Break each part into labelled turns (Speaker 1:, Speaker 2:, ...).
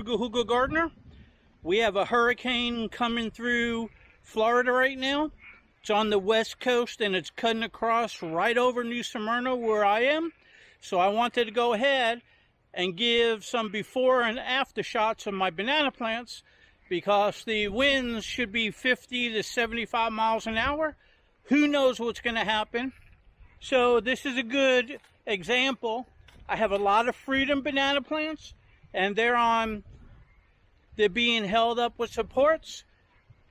Speaker 1: Frugal Hugel Gardener. We have a hurricane coming through Florida right now. It's on the west coast and it's cutting across right over New Smyrna where I am. So I wanted to go ahead and give some before and after shots of my banana plants because the winds should be 50 to 75 miles an hour. Who knows what's going to happen? So this is a good example. I have a lot of freedom banana plants and they're on, they're being held up with supports.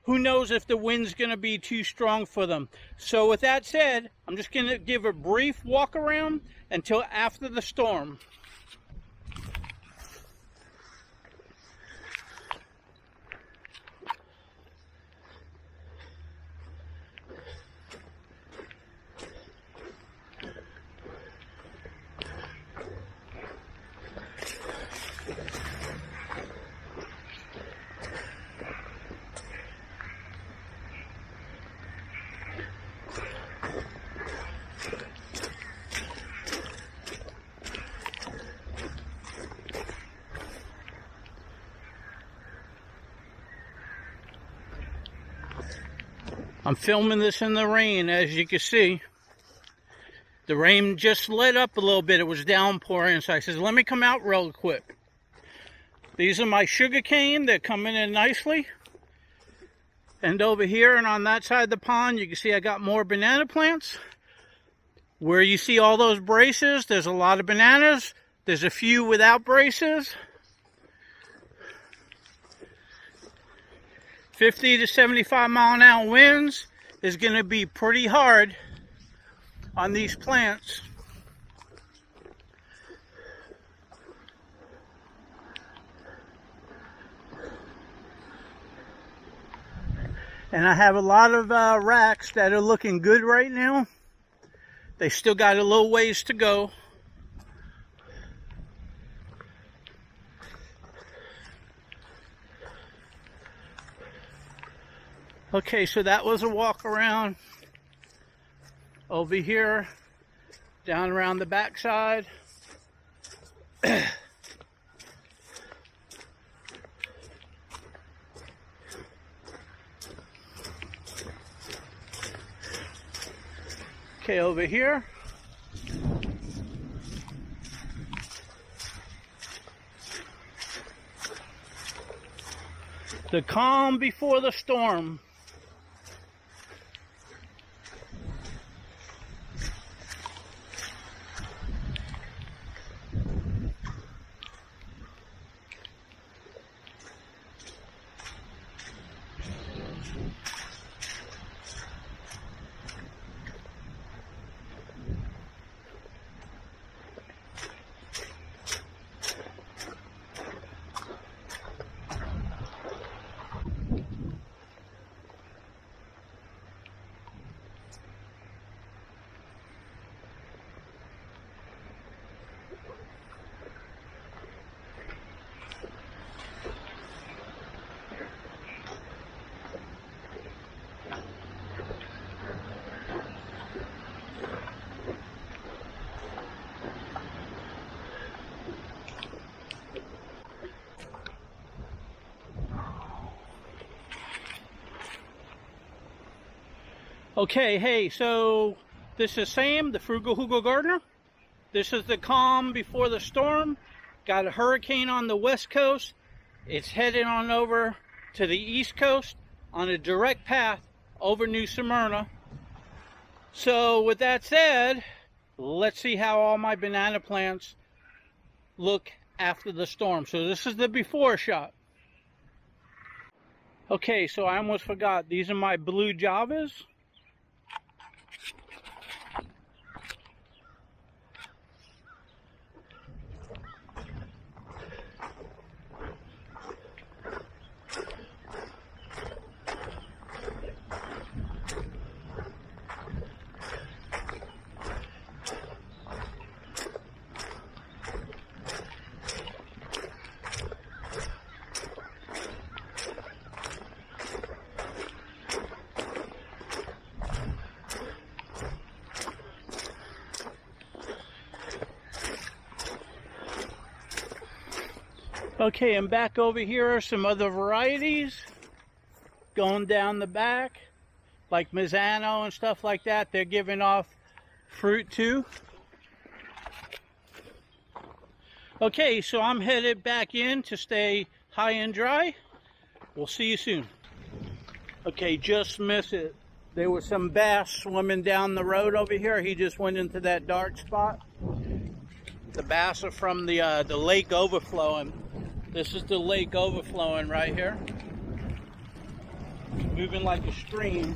Speaker 1: Who knows if the wind's going to be too strong for them. So with that said, I'm just going to give a brief walk around until after the storm. I'm filming this in the rain, as you can see. The rain just let up a little bit. It was downpouring, so I says, let me come out real quick. These are my sugar cane. They're coming in nicely. And over here and on that side of the pond, you can see I got more banana plants. Where you see all those braces, there's a lot of bananas. There's a few without braces. 50 to 75 mile an hour winds is going to be pretty hard on these plants. And I have a lot of uh, racks that are looking good right now. They still got a little ways to go. Okay, so that was a walk around over here, down around the backside. okay, over here. The calm before the storm. Okay, hey, so this is Sam, the Frugal Hugel Gardener. This is the calm before the storm. Got a hurricane on the west coast. It's heading on over to the east coast on a direct path over New Smyrna. So with that said, let's see how all my banana plants look after the storm. So this is the before shot. Okay, so I almost forgot. These are my blue Javas. Okay, and back over here are some other varieties going down the back, like Manzano and stuff like that. They're giving off fruit too. Okay, so I'm headed back in to stay high and dry. We'll see you soon. Okay, just missed it. There was some bass swimming down the road over here. He just went into that dark spot. The bass are from the uh, the lake overflowing. This is the lake overflowing right here. Moving like a stream.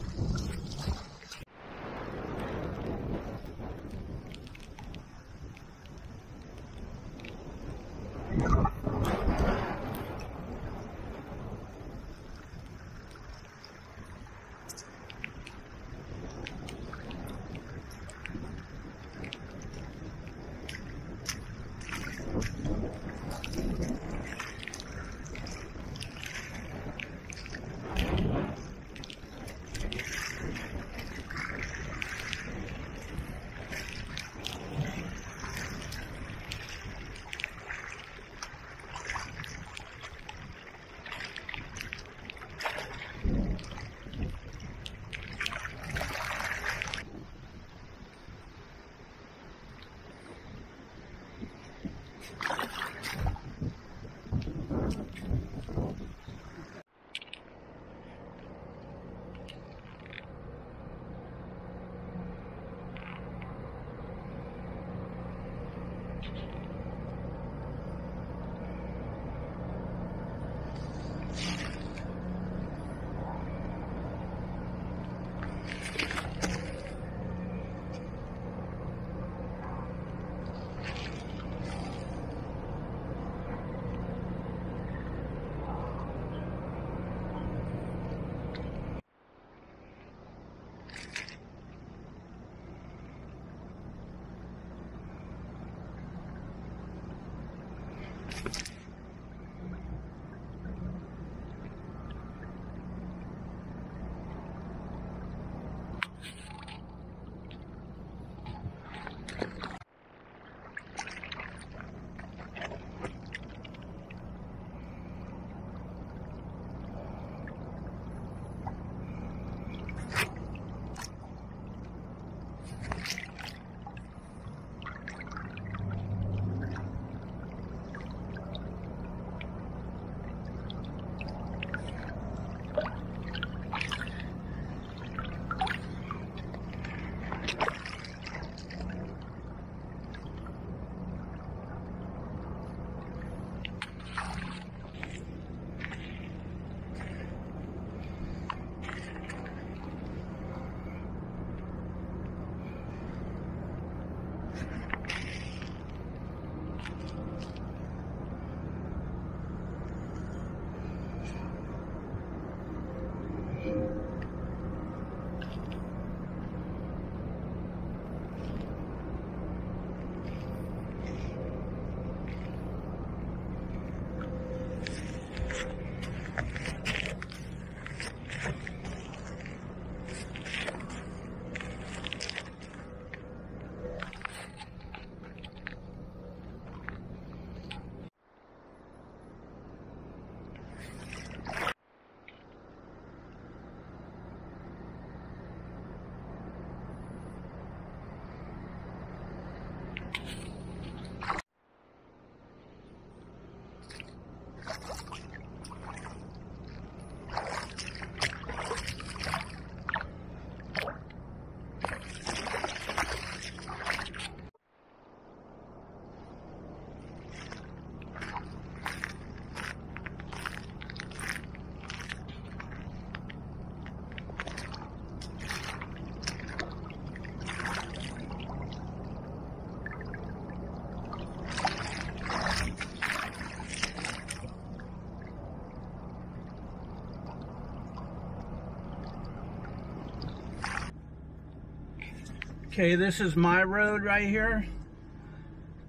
Speaker 1: Okay, this is my road right here,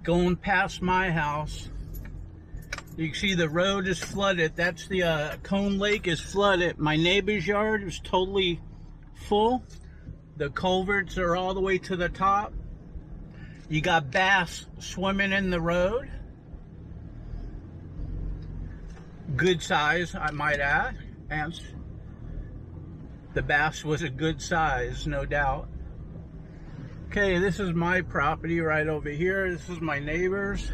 Speaker 1: going past my house. You can see the road is flooded. That's the uh, Cone Lake is flooded. My neighbor's yard is totally full. The culverts are all the way to the top. You got bass swimming in the road. Good size, I might add. And the bass was a good size, no doubt. Okay, this is my property right over here. This is my neighbor's.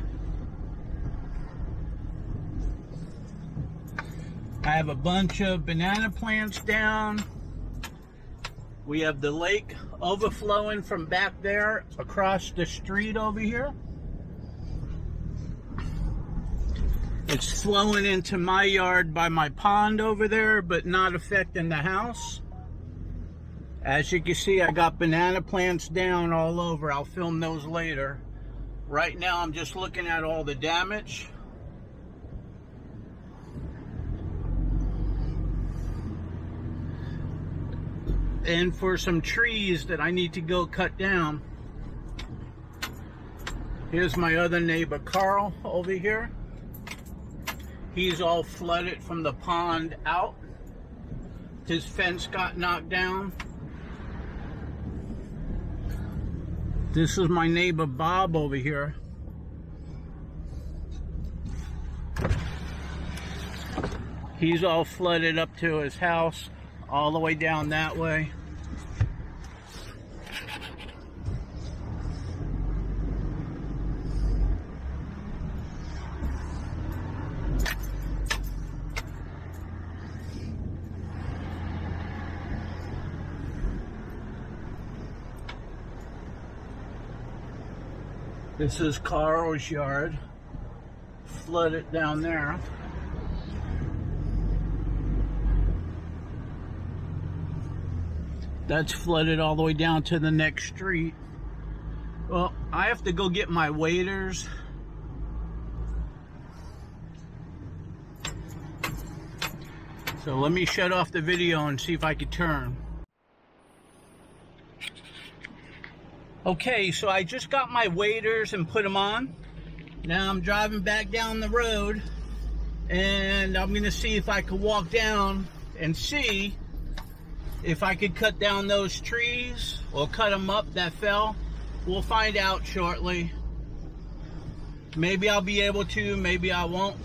Speaker 1: I have a bunch of banana plants down. We have the lake overflowing from back there across the street over here. It's flowing into my yard by my pond over there, but not affecting the house. As you can see, I got banana plants down all over. I'll film those later. Right now, I'm just looking at all the damage. And for some trees that I need to go cut down. Here's my other neighbor, Carl, over here. He's all flooded from the pond out. His fence got knocked down. This is my neighbor Bob over here. He's all flooded up to his house, all the way down that way. This is Carl's yard. Flooded down there. That's flooded all the way down to the next street. Well, I have to go get my waders. So let me shut off the video and see if I can turn. Okay, so I just got my waders and put them on. Now I'm driving back down the road and I'm gonna see if I can walk down and see if I could cut down those trees or cut them up that fell. We'll find out shortly. Maybe I'll be able to, maybe I won't.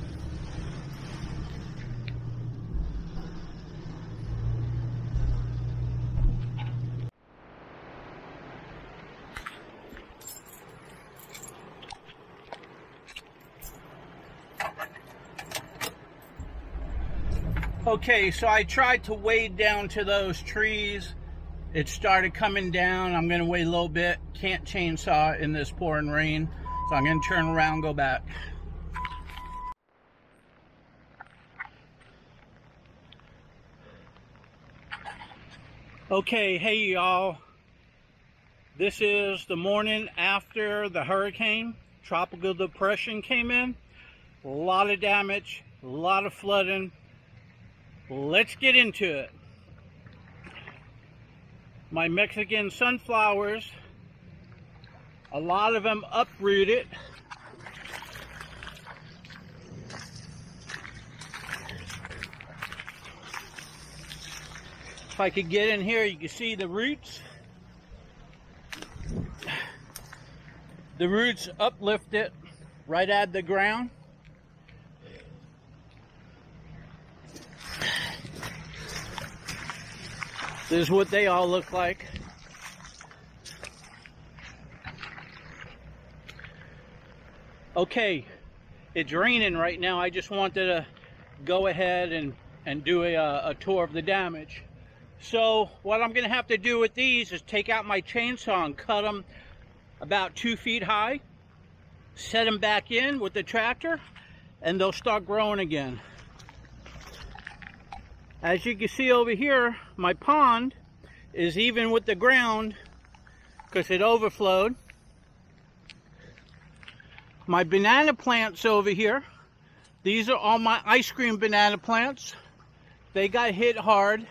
Speaker 1: Okay, so I tried to wade down to those trees. It started coming down. I'm going to wait a little bit. Can't chainsaw in this pouring rain. So I'm going to turn around go back. Okay, hey y'all. This is the morning after the hurricane. Tropical depression came in. A lot of damage, a lot of flooding, let's get into it. My Mexican sunflowers, a lot of them uprooted. If I could get in here, you can see the roots. The roots uplifted right at the ground. This is what they all look like. Okay, it's raining right now. I just wanted to go ahead and, and do a, a tour of the damage. So what I'm gonna have to do with these is take out my chainsaw and cut them about two feet high, set them back in with the tractor, and they'll start growing again. As you can see over here, my pond is even with the ground because it overflowed. My banana plants over here, these are all my ice cream banana plants. They got hit hard.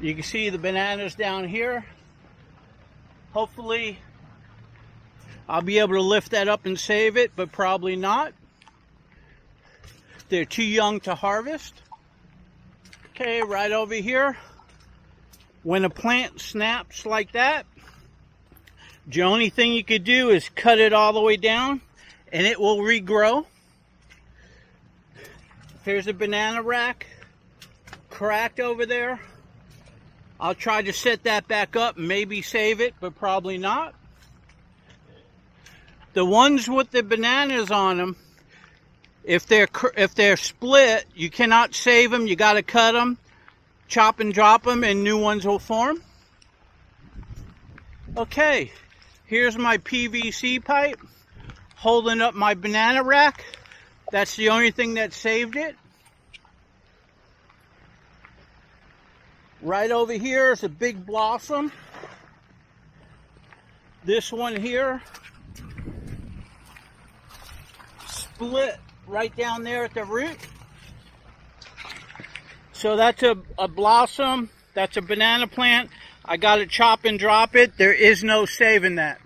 Speaker 1: You can see the bananas down here. Hopefully I'll be able to lift that up and save it, but probably not. They're too young to harvest. Okay, right over here. When a plant snaps like that, The only thing you could do is cut it all the way down and it will regrow. Here's a banana rack cracked over there. I'll try to set that back up, maybe save it, but probably not. The ones with the bananas on them, if they're if they're split, you cannot save them. You got to cut them, chop and drop them, and new ones will form. Okay, here's my PVC pipe holding up my banana rack. That's the only thing that saved it. Right over here is a big blossom. This one here split right down there at the root. So that's a, a blossom. That's a banana plant. I got to chop and drop it. There is no saving that.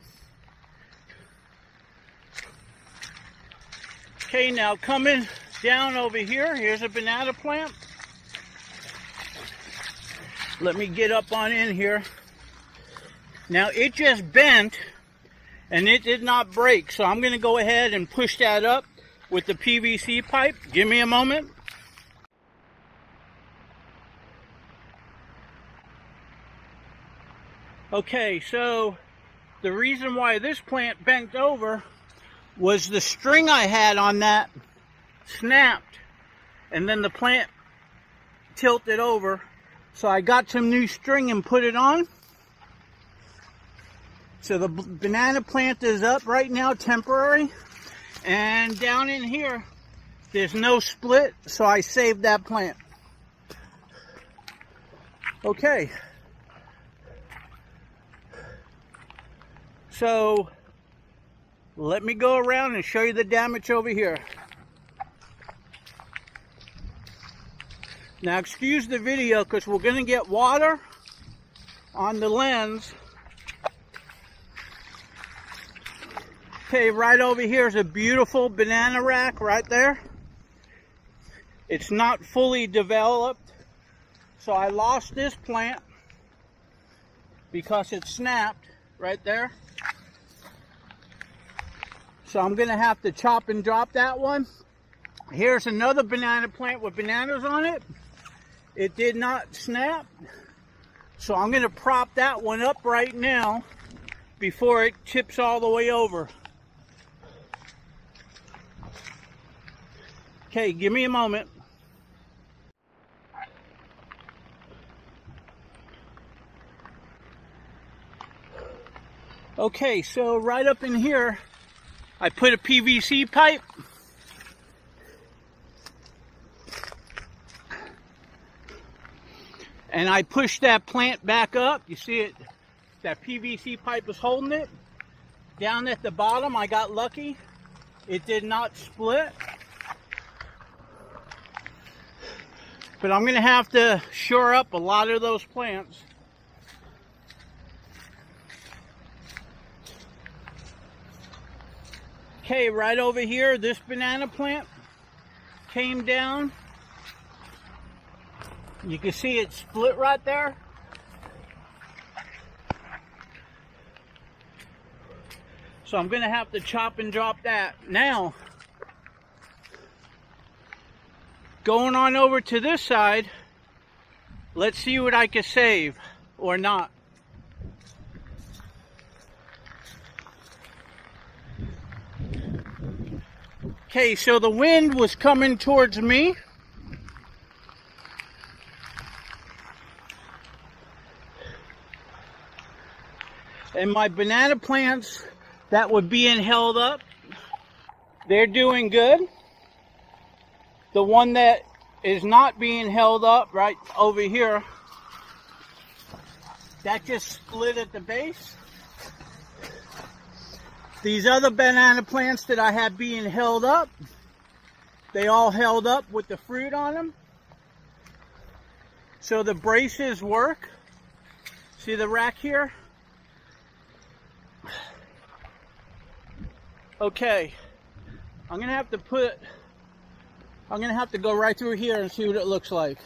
Speaker 1: Okay, now coming down over here, here's a banana plant. Let me get up on in here. Now it just bent and it did not break. So I'm going to go ahead and push that up with the PVC pipe. Give me a moment. Okay, so the reason why this plant bent over was the string I had on that snapped and then the plant tilted over. So I got some new string and put it on. So the banana plant is up right now, temporary. And down in here, there's no split, so I saved that plant. Okay. So let me go around and show you the damage over here. Now excuse the video because we're going to get water on the lens. Okay, right over here is a beautiful banana rack right there. It's not fully developed. So I lost this plant because it snapped right there. So I'm going to have to chop and drop that one. Here's another banana plant with bananas on it. It did not snap. So I'm going to prop that one up right now before it tips all the way over. Okay, give me a moment. Okay, so right up in here, I put a PVC pipe. And I push that plant back up. You see it, that PVC pipe is holding it. Down at the bottom, I got lucky. It did not split. But I'm going to have to shore up a lot of those plants. Okay, right over here, this banana plant came down. You can see it split right there. So I'm going to have to chop and drop that. Now, going on over to this side, let's see what I can save or not. Okay, so the wind was coming towards me. And my banana plants that were being held up, they're doing good. The one that is not being held up right over here, that just split at the base. These other banana plants that I have being held up, they all held up with the fruit on them. So the braces work. See the rack here? Okay, I'm gonna have to put, I'm gonna have to go right through here and see what it looks like.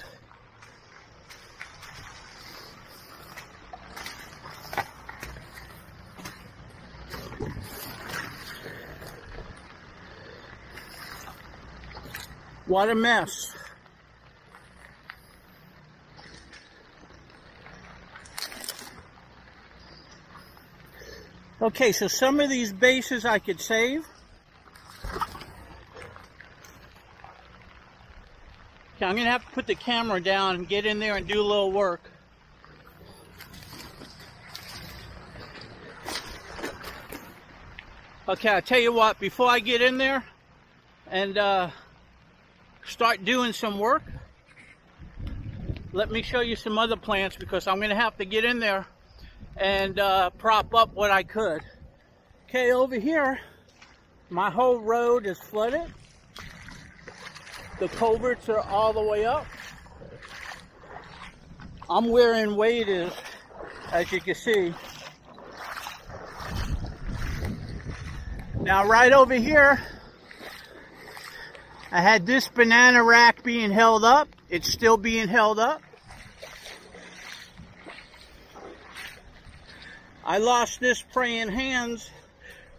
Speaker 1: What a mess. Okay, so some of these bases I could save. Okay, I'm to have to put the camera down and get in there and do a little work. Okay, I'll tell you what, before I get in there and uh, start doing some work, let me show you some other plants because I'm to have to get in there and uh, prop up what I could. Okay, over here, my whole road is flooded. The culverts are all the way up. I'm wearing waders, as you can see. Now right over here, I had this banana rack being held up. It's still being held up. I lost this praying hands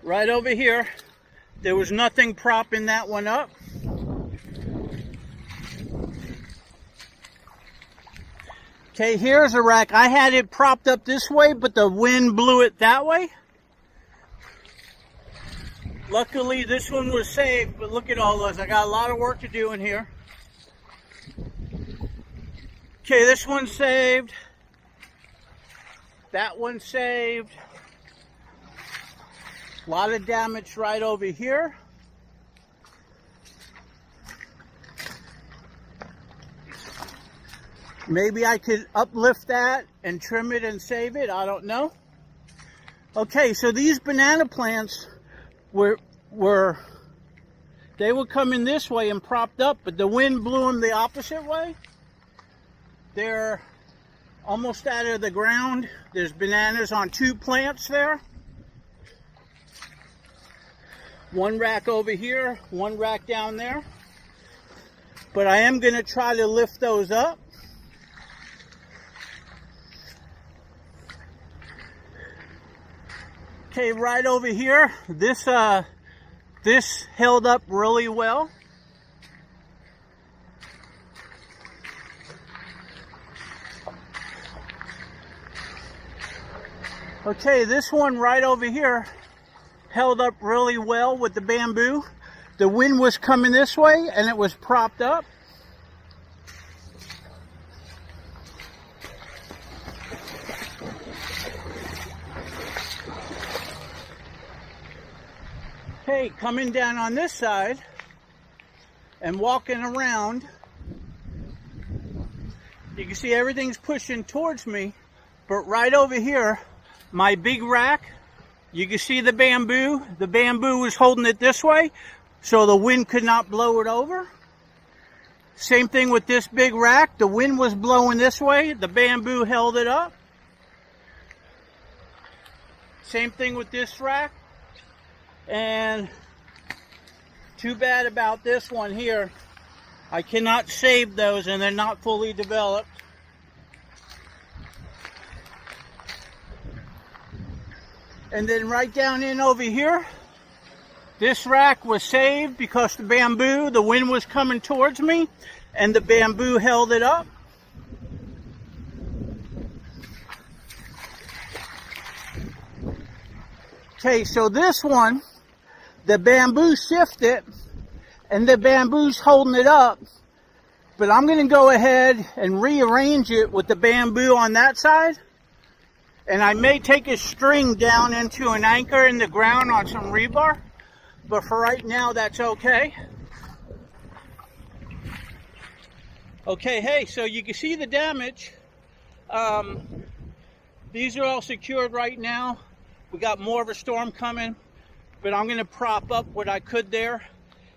Speaker 1: right over here. There was nothing propping that one up. Okay, here's a rack. I had it propped up this way, but the wind blew it that way. Luckily, this one was saved, but look at all those. I got a lot of work to do in here. Okay, this one's saved. That one's saved. A lot of damage right over here. Maybe I could uplift that and trim it and save it. I don't know. Okay, so these banana plants were, were they were coming this way and propped up, but the wind blew them the opposite way. They're almost out of the ground. There's bananas on two plants there. One rack over here, one rack down there. But I am going to try to lift those up. Okay, right over here, this uh, this held up really well. Okay, this one right over here held up really well with the bamboo. The wind was coming this way and it was propped up. Okay, coming down on this side and walking around, you can see everything's pushing towards me, but right over here, my big rack, you can see the bamboo. The bamboo was holding it this way, so the wind could not blow it over. Same thing with this big rack. The wind was blowing this way. The bamboo held it up. Same thing with this rack. And too bad about this one here. I cannot save those and they're not fully developed. And then right down in over here, this rack was saved because the bamboo, the wind was coming towards me and the bamboo held it up. Okay, so this one, the bamboo shifted and the bamboo's holding it up. But I'm going to go ahead and rearrange it with the bamboo on that side. And I may take a string down into an anchor in the ground on some rebar. But for right now, that's okay. Okay, hey, so you can see the damage. Um, these are all secured right now. We got more of a storm coming but I'm going to prop up what I could there.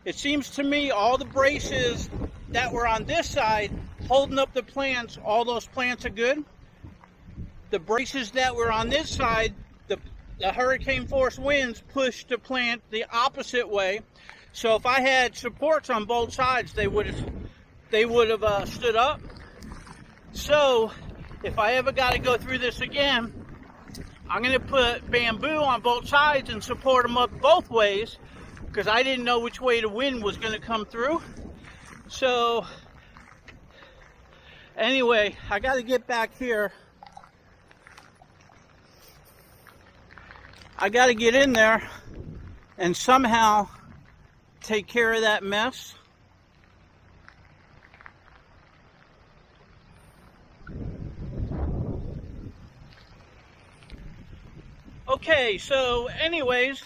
Speaker 1: It seems to me all the braces that were on this side holding up the plants, all those plants are good. The braces that were on this side, the, the hurricane force winds pushed the plant the opposite way. So if I had supports on both sides, they would have they would have uh, stood up. So if I ever got to go through this again, I'm going to put bamboo on both sides and support them up both ways because I didn't know which way the wind was going to come through. So, anyway, I got to get back here. I got to get in there and somehow take care of that mess. Okay, so anyways,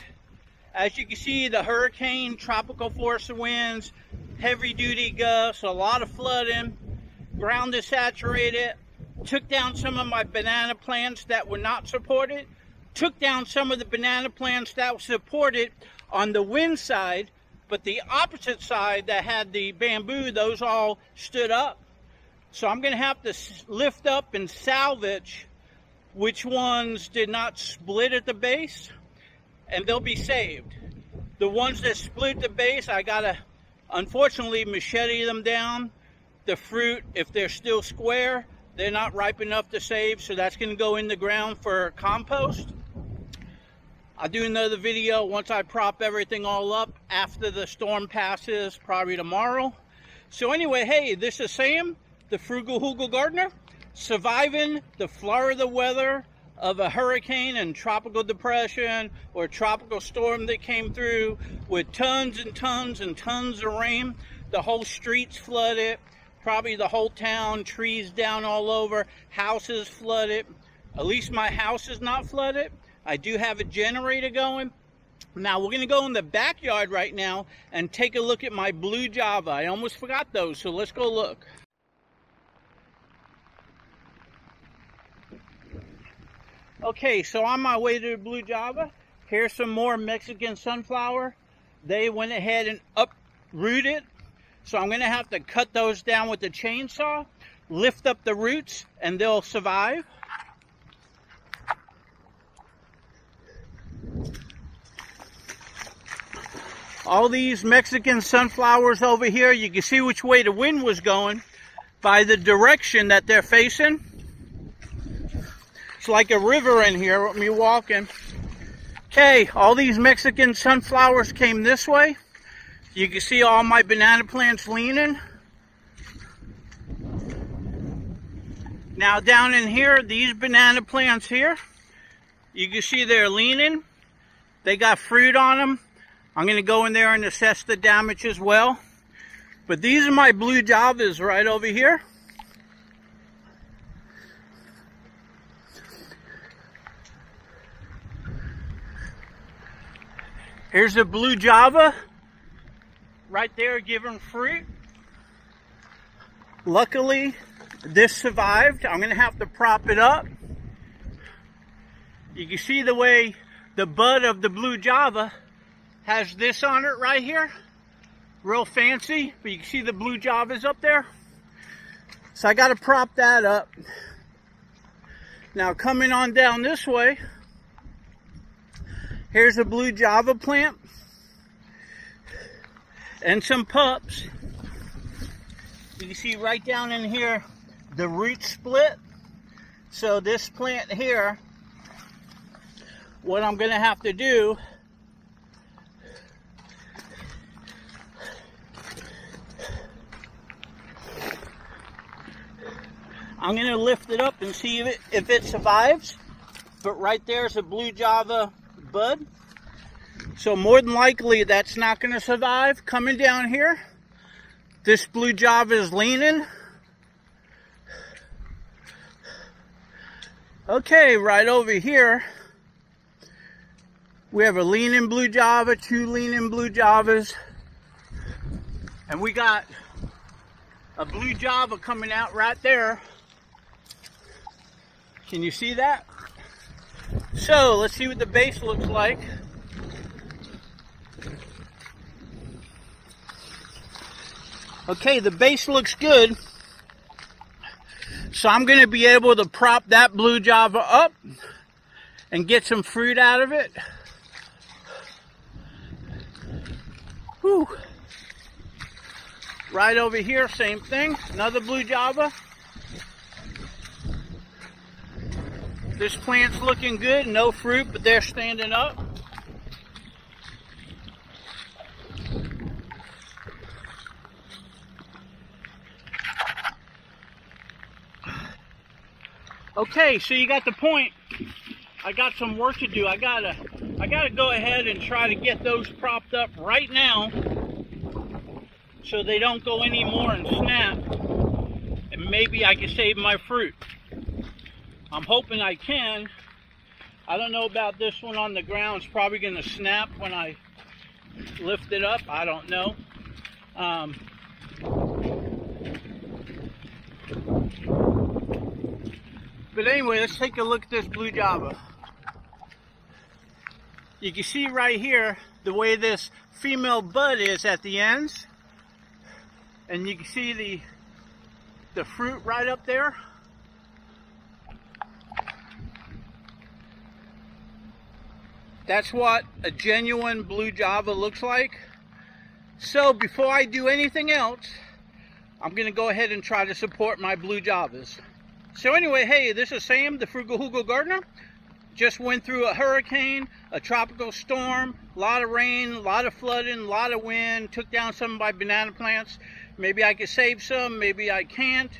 Speaker 1: as you can see, the hurricane, tropical force winds, heavy duty gusts, a lot of flooding, ground is saturated, took down some of my banana plants that were not supported, took down some of the banana plants that were supported on the wind side, but the opposite side that had the bamboo, those all stood up. So I'm to have to lift up and salvage which ones did not split at the base, and they'll be saved. The ones that split the base, I gotta, unfortunately, machete them down. The fruit, if they're still square, they're not ripe enough to save, so that's gonna go in the ground for compost. I'll do another video once I prop everything all up after the storm passes, probably tomorrow. So anyway, hey, this is Sam, the Frugal Hugel Gardener surviving the Florida weather of a hurricane and tropical depression or tropical storm that came through with tons and tons and tons of rain. The whole streets flooded, probably the whole town, trees down all over, houses flooded. At least my house is not flooded. I do have a generator going. Now we're gonna go in the backyard right now and take a look at my blue java. I almost forgot those, so let's go look. Okay, so on my way to Blue Java, here's some more Mexican sunflower. They went ahead and uprooted, so I'm gonna have to cut those down with the chainsaw, lift up the roots, and they'll survive. All these Mexican sunflowers over here, you can see which way the wind was going by the direction that they're facing. It's like a river in here with me walking. Okay, all these Mexican sunflowers came this way. You can see all my banana plants leaning. Now down in here, these banana plants here, you can see they're leaning. They got fruit on them. I'm going to go in there and assess the damage as well. But these are my blue javas right over here. Here's a blue java right there giving fruit. Luckily, this survived. I'm going to have to prop it up. You can see the way the bud of the blue java has this on it right here. Real fancy, but you can see the blue javas up there. So I got to prop that up. Now coming on down this way, Here's a blue java plant and some pups. You can see right down in here the root split. So this plant here, what I'm going to have to do I'm going to lift it up and see if it, if it survives. But right there's a blue java bud. So more than likely that's not going to survive. Coming down here, this blue java is leaning. Okay, right over here, we have a leaning blue java, two leaning blue javas, and we got a blue java coming out right there. Can you see that? So let's see what the base looks like. Okay, the base looks good. So I'm going to be able to prop that blue java up and get some fruit out of it. Whew. Right over here, same thing. Another blue java. This plant's looking good, no fruit, but they're standing up. Okay, so you got the point. I got some work to do. I gotta, I gotta go ahead and try to get those propped up right now, so they don't go anymore and snap. And maybe I can save my fruit. I'm hoping I can. I don't know about this one on the ground. It's probably gonna snap when I lift it up. I don't know. Um, but anyway, let's take a look at this blue java. You can see right here the way this female bud is at the ends. And you can see the, the fruit right up there. That's what a genuine blue java looks like. So before I do anything else, I'm going to go ahead and try to support my blue javas. So anyway, hey, this is Sam, the Frugal Hugel Gardener. Just went through a hurricane, a tropical storm, a lot of rain, a lot of flooding, a lot of wind, took down some of my banana plants. Maybe I could save some, maybe I can't,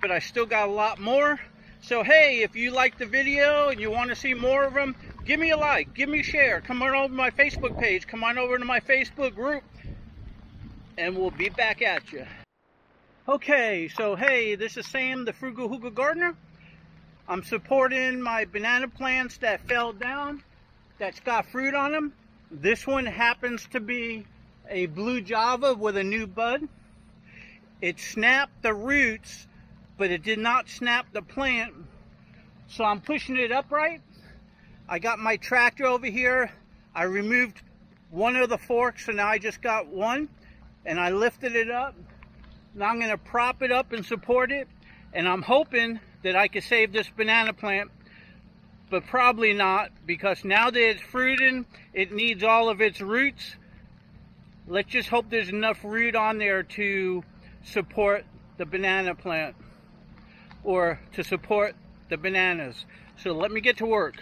Speaker 1: but I still got a lot more. So hey, if you like the video and you want to see more of them, give me a like, give me a share, come on over to my Facebook page, come on over to my Facebook group, and we'll be back at you. Okay, so hey, this is Sam, the Frugal Hugel Gardener. I'm supporting my banana plants that fell down, that's got fruit on them. This one happens to be a blue java with a new bud. It snapped the roots, but it did not snap the plant. So I'm pushing it upright. I got my tractor over here. I removed one of the forks, so now I just got one. And I lifted it up now I'm going to prop it up and support it. And I'm hoping that I can save this banana plant. But probably not because now that it's fruiting, it needs all of its roots. Let's just hope there's enough root on there to support the banana plant or to support the bananas. So let me get to work.